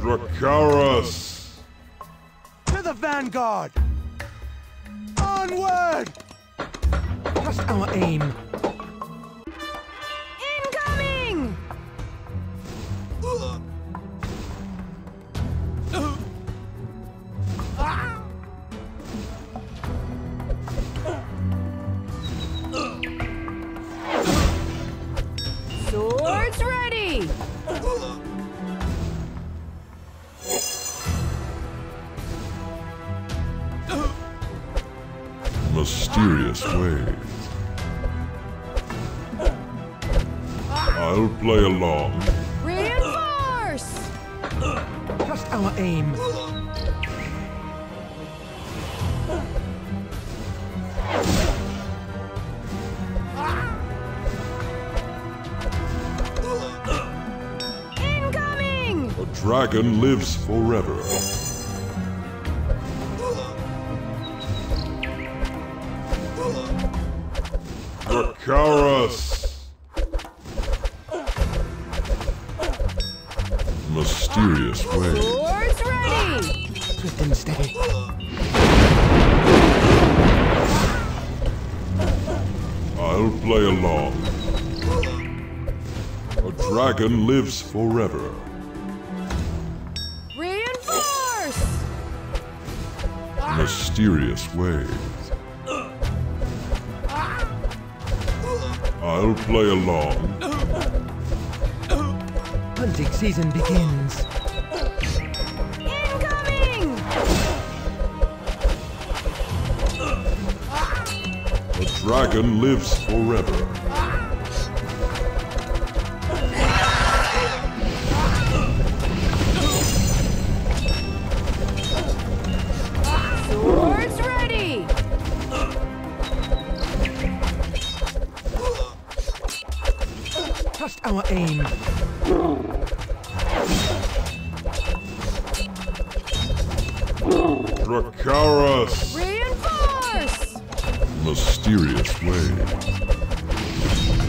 Dracarys! To the vanguard! Onward! Just our aim. Mysterious ways. I'll play along. Reinforce! Just our aim. Incoming! A dragon lives forever. Dracarys! Mysterious ways. Swords ready! Swift and steady. I'll play along. A dragon lives forever. Reinforce! Mysterious ways. I'll play along. Hunting season begins. Incoming! A dragon lives forever. Just our aim. Dracarys! Reinforce! Mysterious ways.